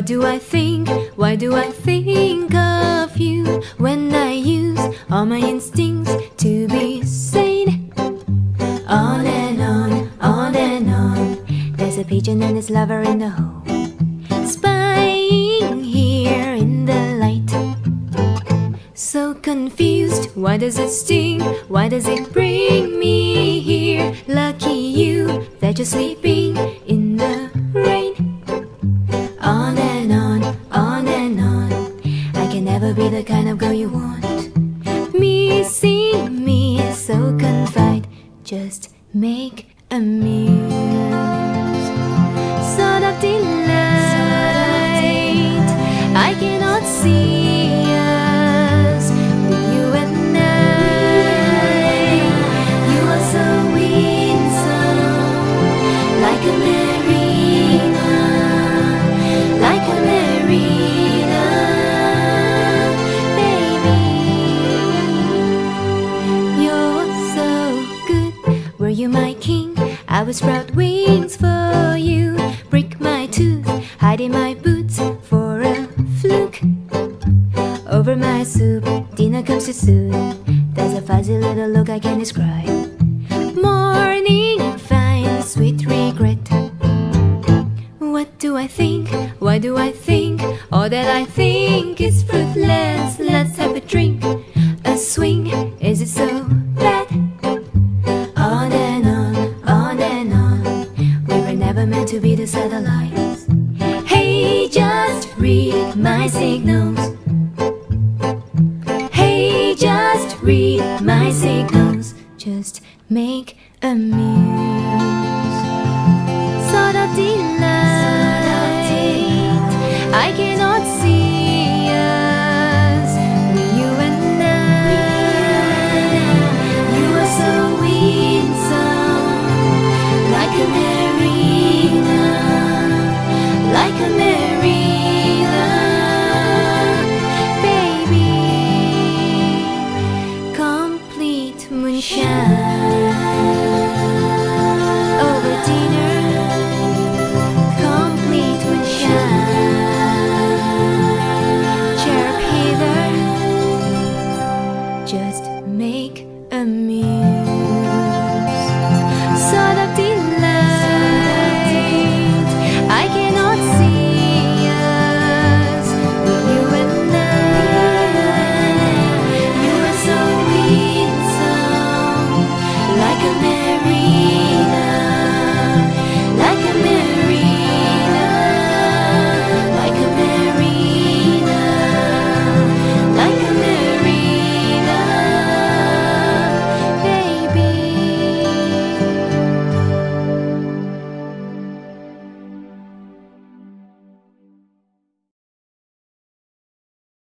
do I think? Why do I think of you when I use all my instincts to be sane? On and on, on and on. There's a pigeon and its lover in the hole, spying here in the light. So confused, why does it sting? Why does it bring me kind of girl you want. Me, see me, so confide. Just make a muse. Sort of delight. I cannot see us, you and I. You are so winsome, like a marina, Were you my king? I would sprout wings for you. Break my tooth, hide in my boots for a fluke. Over my soup, dinner comes too soon. There's a fuzzy little look I can't describe. Morning finds sweet regret. What do I think? Why do I think? All that I think is fruitless. Let's have a drink, meant to be the satellites. Hey, just read my signals. Hey, just read my signals. Just make a muse.